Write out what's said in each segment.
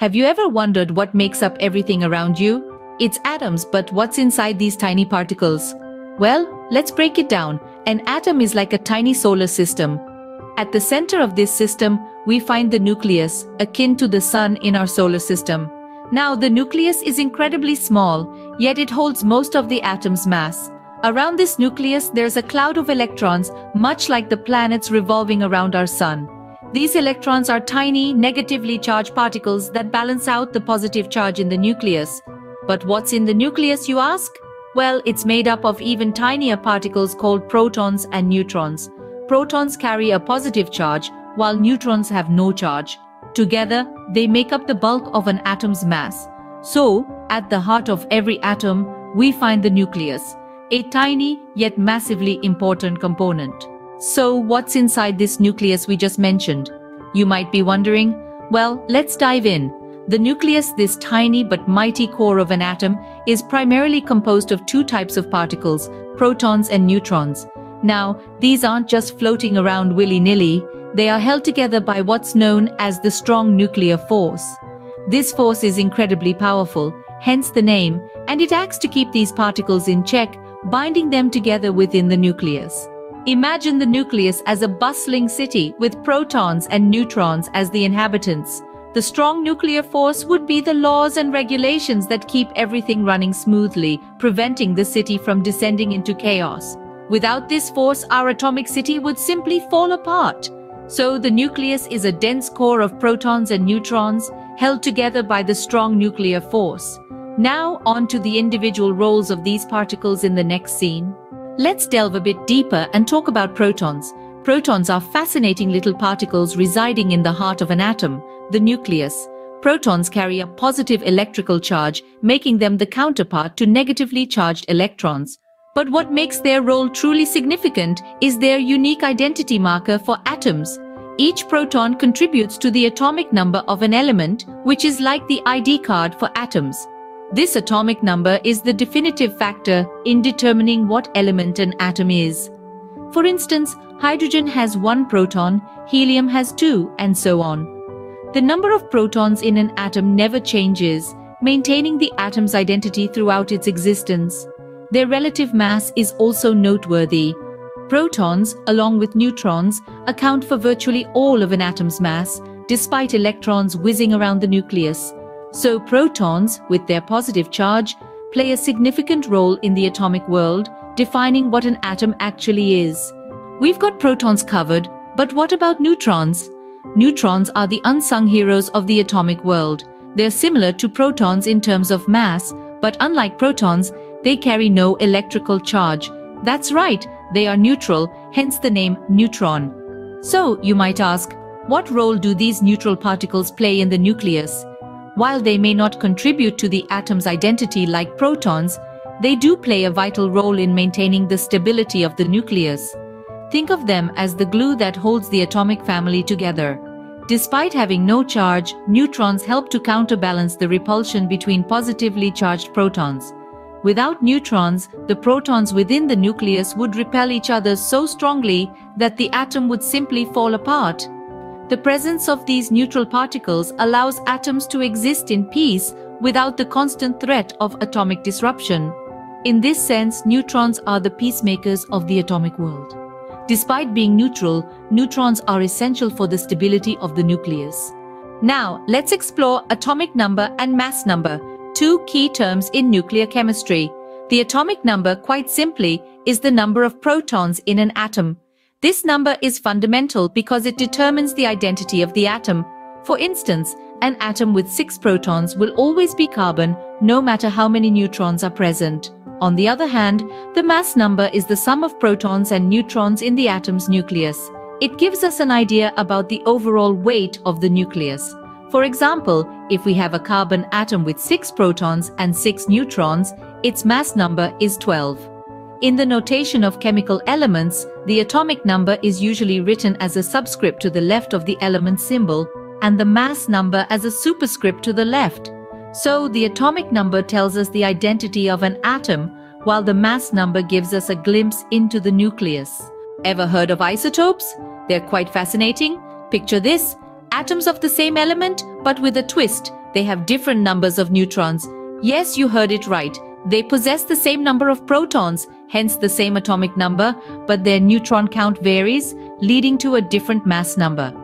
Have you ever wondered what makes up everything around you? It's atoms, but what's inside these tiny particles? Well, let's break it down. An atom is like a tiny solar system. At the center of this system, we find the nucleus, akin to the sun in our solar system. Now, the nucleus is incredibly small, yet it holds most of the atom's mass. Around this nucleus, there's a cloud of electrons, much like the planets revolving around our sun. These electrons are tiny, negatively charged particles that balance out the positive charge in the nucleus. But what's in the nucleus, you ask? Well, it's made up of even tinier particles called protons and neutrons. Protons carry a positive charge, while neutrons have no charge. Together, they make up the bulk of an atom's mass. So, at the heart of every atom, we find the nucleus, a tiny yet massively important component. So what's inside this nucleus we just mentioned? You might be wondering, well, let's dive in. The nucleus, this tiny but mighty core of an atom, is primarily composed of two types of particles, protons and neutrons. Now, these aren't just floating around willy-nilly, they are held together by what's known as the strong nuclear force. This force is incredibly powerful, hence the name, and it acts to keep these particles in check, binding them together within the nucleus. Imagine the nucleus as a bustling city with protons and neutrons as the inhabitants. The strong nuclear force would be the laws and regulations that keep everything running smoothly, preventing the city from descending into chaos. Without this force, our atomic city would simply fall apart. So the nucleus is a dense core of protons and neutrons held together by the strong nuclear force. Now on to the individual roles of these particles in the next scene. Let's delve a bit deeper and talk about protons. Protons are fascinating little particles residing in the heart of an atom, the nucleus. Protons carry a positive electrical charge, making them the counterpart to negatively charged electrons. But what makes their role truly significant is their unique identity marker for atoms. Each proton contributes to the atomic number of an element, which is like the ID card for atoms. This atomic number is the definitive factor in determining what element an atom is. For instance, hydrogen has one proton, helium has two, and so on. The number of protons in an atom never changes, maintaining the atom's identity throughout its existence. Their relative mass is also noteworthy. Protons, along with neutrons, account for virtually all of an atom's mass, despite electrons whizzing around the nucleus. So protons, with their positive charge, play a significant role in the atomic world, defining what an atom actually is. We've got protons covered, but what about neutrons? Neutrons are the unsung heroes of the atomic world. They're similar to protons in terms of mass, but unlike protons, they carry no electrical charge. That's right, they are neutral, hence the name neutron. So, you might ask, what role do these neutral particles play in the nucleus? While they may not contribute to the atom's identity like protons, they do play a vital role in maintaining the stability of the nucleus. Think of them as the glue that holds the atomic family together. Despite having no charge, neutrons help to counterbalance the repulsion between positively charged protons. Without neutrons, the protons within the nucleus would repel each other so strongly that the atom would simply fall apart. The presence of these neutral particles allows atoms to exist in peace without the constant threat of atomic disruption. In this sense, neutrons are the peacemakers of the atomic world. Despite being neutral, neutrons are essential for the stability of the nucleus. Now, let's explore atomic number and mass number, two key terms in nuclear chemistry. The atomic number, quite simply, is the number of protons in an atom. This number is fundamental because it determines the identity of the atom. For instance, an atom with six protons will always be carbon no matter how many neutrons are present. On the other hand, the mass number is the sum of protons and neutrons in the atom's nucleus. It gives us an idea about the overall weight of the nucleus. For example, if we have a carbon atom with 6 protons and 6 neutrons, its mass number is 12. In the notation of chemical elements, the atomic number is usually written as a subscript to the left of the element symbol and the mass number as a superscript to the left. So the atomic number tells us the identity of an atom, while the mass number gives us a glimpse into the nucleus. Ever heard of isotopes? They're quite fascinating. Picture this, atoms of the same element but with a twist, they have different numbers of neutrons. Yes, you heard it right. They possess the same number of protons, hence the same atomic number, but their neutron count varies, leading to a different mass number.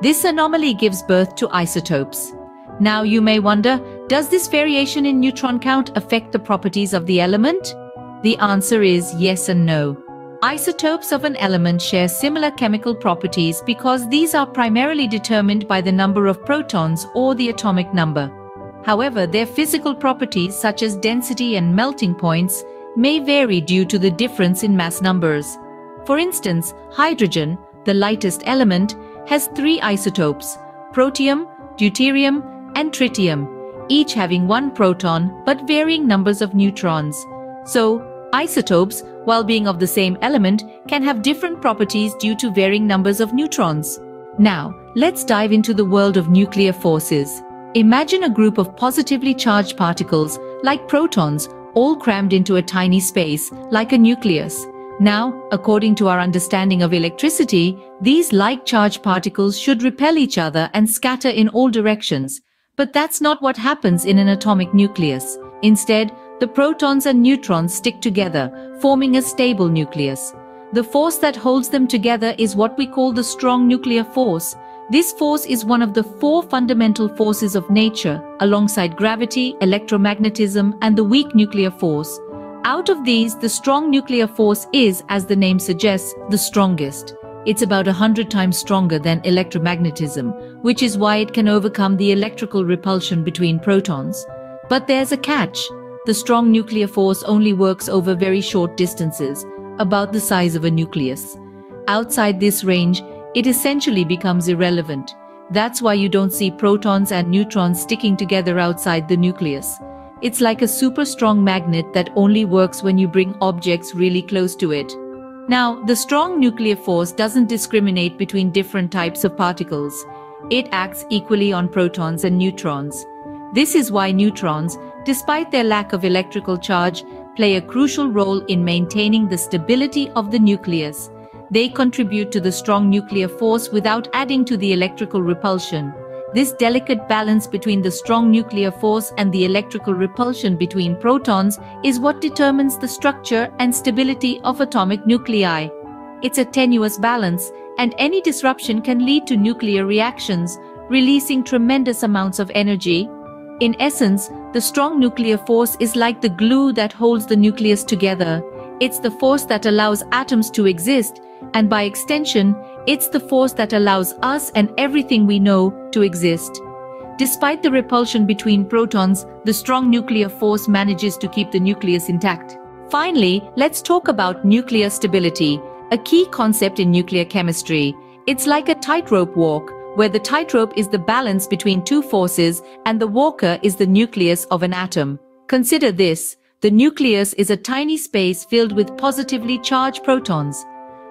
This anomaly gives birth to isotopes. Now you may wonder, does this variation in neutron count affect the properties of the element? The answer is yes and no. Isotopes of an element share similar chemical properties because these are primarily determined by the number of protons or the atomic number. However, their physical properties such as density and melting points may vary due to the difference in mass numbers. For instance, hydrogen, the lightest element, has three isotopes, protium, deuterium, and tritium, each having one proton but varying numbers of neutrons. So, isotopes, while being of the same element, can have different properties due to varying numbers of neutrons. Now, let's dive into the world of nuclear forces. Imagine a group of positively charged particles, like protons, all crammed into a tiny space, like a nucleus. Now, according to our understanding of electricity, these like-charged particles should repel each other and scatter in all directions. But that's not what happens in an atomic nucleus. Instead, the protons and neutrons stick together, forming a stable nucleus. The force that holds them together is what we call the strong nuclear force, this force is one of the four fundamental forces of nature, alongside gravity, electromagnetism, and the weak nuclear force. Out of these, the strong nuclear force is, as the name suggests, the strongest. It's about a hundred times stronger than electromagnetism, which is why it can overcome the electrical repulsion between protons. But there's a catch. The strong nuclear force only works over very short distances, about the size of a nucleus. Outside this range, it essentially becomes irrelevant. That's why you don't see protons and neutrons sticking together outside the nucleus. It's like a super strong magnet that only works when you bring objects really close to it. Now, the strong nuclear force doesn't discriminate between different types of particles. It acts equally on protons and neutrons. This is why neutrons, despite their lack of electrical charge, play a crucial role in maintaining the stability of the nucleus. They contribute to the strong nuclear force without adding to the electrical repulsion. This delicate balance between the strong nuclear force and the electrical repulsion between protons is what determines the structure and stability of atomic nuclei. It's a tenuous balance, and any disruption can lead to nuclear reactions, releasing tremendous amounts of energy. In essence, the strong nuclear force is like the glue that holds the nucleus together. It's the force that allows atoms to exist and by extension, it's the force that allows us and everything we know to exist. Despite the repulsion between protons, the strong nuclear force manages to keep the nucleus intact. Finally, let's talk about nuclear stability, a key concept in nuclear chemistry. It's like a tightrope walk, where the tightrope is the balance between two forces and the walker is the nucleus of an atom. Consider this, the nucleus is a tiny space filled with positively charged protons.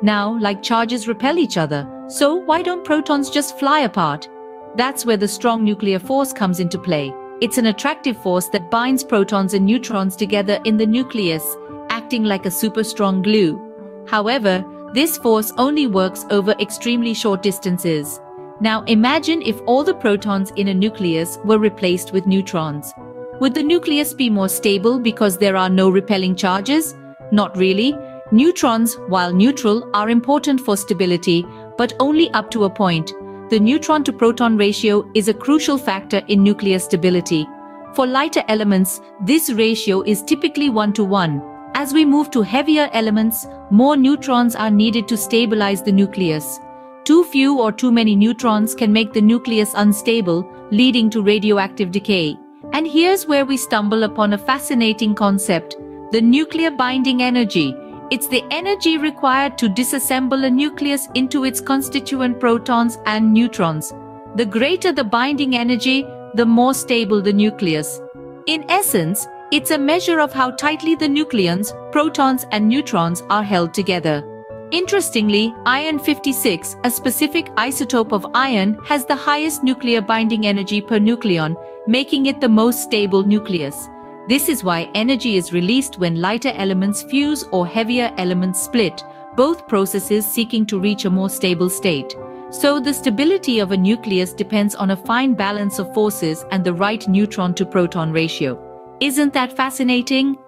Now, like charges repel each other, so why don't protons just fly apart? That's where the strong nuclear force comes into play. It's an attractive force that binds protons and neutrons together in the nucleus, acting like a super strong glue. However, this force only works over extremely short distances. Now imagine if all the protons in a nucleus were replaced with neutrons. Would the nucleus be more stable because there are no repelling charges? Not really. Neutrons, while neutral, are important for stability, but only up to a point. The neutron-to-proton ratio is a crucial factor in nuclear stability. For lighter elements, this ratio is typically 1 to 1. As we move to heavier elements, more neutrons are needed to stabilize the nucleus. Too few or too many neutrons can make the nucleus unstable, leading to radioactive decay. And here's where we stumble upon a fascinating concept, the nuclear binding energy, it's the energy required to disassemble a nucleus into its constituent protons and neutrons. The greater the binding energy, the more stable the nucleus. In essence, it's a measure of how tightly the nucleons, protons and neutrons are held together. Interestingly, iron 56, a specific isotope of iron, has the highest nuclear binding energy per nucleon, making it the most stable nucleus. This is why energy is released when lighter elements fuse or heavier elements split, both processes seeking to reach a more stable state. So the stability of a nucleus depends on a fine balance of forces and the right neutron to proton ratio. Isn't that fascinating?